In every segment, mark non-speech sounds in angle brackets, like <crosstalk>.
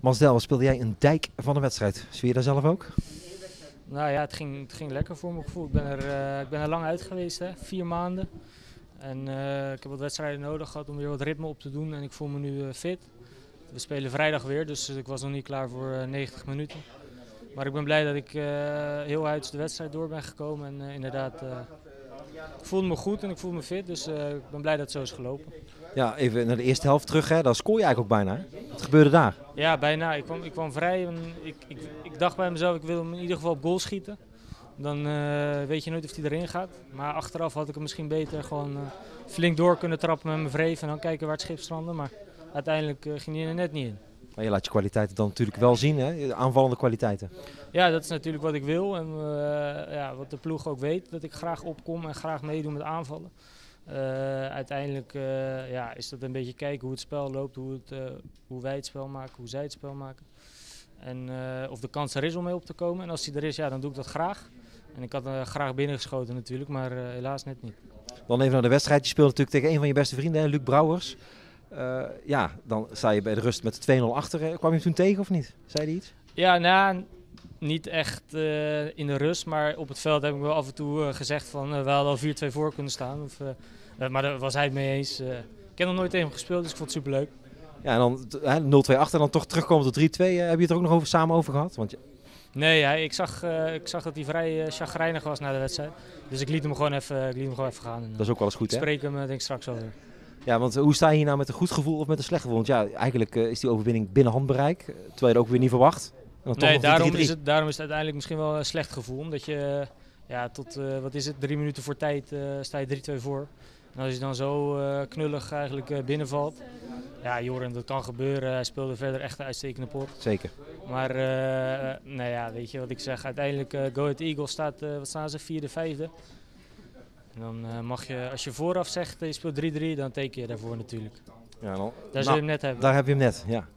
Masdel, wat speelde jij een dijk van de wedstrijd? Zie je daar zelf ook? Nou ja, het ging, het ging lekker voor mijn gevoel. Ik ben er, eh, ik ben er lang uit geweest, hè, vier maanden. En eh, ik heb wat wedstrijden nodig gehad om weer wat ritme op te doen. En ik voel me nu eh, fit. We spelen vrijdag weer, dus ik was nog niet klaar voor eh, 90 minuten. Maar ik ben blij dat ik heel uit de wedstrijd door ben gekomen. En inderdaad, ik voelde me goed en ik voelde me fit. Dus eh, ik ben blij dat het zo is gelopen. Ja, even naar de eerste helft terug. Hè. Dan scoor je eigenlijk ook bijna. Hè? Wat gebeurde daar? Ja, bijna. Ik kwam, ik kwam vrij en ik, ik, ik dacht bij mezelf, ik wil hem in ieder geval op goal schieten. Dan eh, weet je nooit of hij erin gaat. Maar achteraf had ik hem misschien beter gewoon eh, flink door kunnen trappen met mijn vreef en dan kijken waar het schip strandde. Maar uiteindelijk ging hij er net niet in. Maar je laat je kwaliteiten dan natuurlijk wel zien, hè? Aanvallende kwaliteiten. Ja, dat is natuurlijk wat ik wil en eh, ja, wat de ploeg ook weet. Dat ik graag opkom en graag meedoe met aanvallen. Eh, uiteindelijk eh, ja, is dat een beetje kijken hoe het spel loopt, hoe, het, hoe wij het spel maken, hoe zij het spel maken. En of de kans er is om mee op te komen. En als die er is, ja, dan doe ik dat graag. En ik had graag binnengeschoten natuurlijk, maar helaas net niet. Dan even naar de wedstrijd. Je speelt natuurlijk tegen een van je beste vrienden, Luc Brouwers. Eh, ja, dan sta je bij de rust met 2-0 achter. Eh, Kwam je hem toen tegen of niet? Zei hij iets? Ja, nou, niet echt eh, in de rust, maar op het veld heb ik wel af en toe gezegd van we hadden al 4-2 voor kunnen staan. Of, maar daar was hij het mee eens. Ik heb nog nooit tegen hem gespeeld, dus ik vond het superleuk. Ja, en dan t- hè, 0-2 achter en dan toch terugkomen tot 3-2. Eh, heb je het er ook nog over, samen over gehad? Want je- Nee, hij, ik, zag, ik zag dat hij vrij eh, chagrijnig was na de wedstrijd. Dus ik liet hem gewoon even, ik liet hem gewoon even gaan. En, dat is ook wel eens goed, ik hè? spreek hem denk ik straks over. Ja, want hoe sta je hier nou met een goed gevoel of met een slecht gevoel? Want ja, eigenlijk eh, is die overwinning binnen handbereik. eh, Terwijl je het ook weer niet verwacht. En dan Nee, daarom 3-3. is, het, daarom is het uiteindelijk misschien wel een slecht gevoel. Omdat je eh, ja, tot, wat is het, drie minuten voor tijd sta je 3-2 voor. En als je dan zo knullig eigenlijk binnenvalt. Ja, Joren, dat kan gebeuren. Hij speelde verder echt een uitstekende pot. Zeker. Maar nou ja, weet je wat ik zeg. Uiteindelijk, Go Ahead Eagles staat, wat staan ze, vierde, vijfde. En dan eh, mag je, als je vooraf zegt eh, je speelt 3-3, dan teken je daarvoor natuurlijk. Ja, dan, Daar zul nou, je hem net hebben. daar heb je hem net, ja.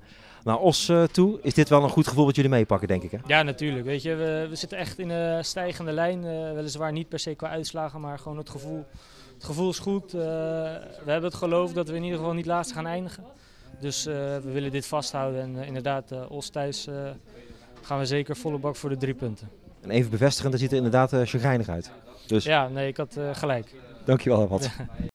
Nou, Os eh, toe, is dit wel een goed gevoel wat jullie meepakken, denk ik, hè? Ja, natuurlijk. Weet je, we, we zitten echt in een stijgende lijn. eh, weliswaar niet per se qua uitslagen, maar gewoon het gevoel. Het gevoel is goed. we hebben het geloof dat we in ieder geval niet laatst gaan eindigen. Dus we willen dit vasthouden. En inderdaad, Os thuis gaan we zeker volle bak voor de drie punten. En even bevestigen, dat ziet er inderdaad chagrijnig uit. Dus Ja, nee, ik had eh, gelijk. dankjewel, wat. <laughs>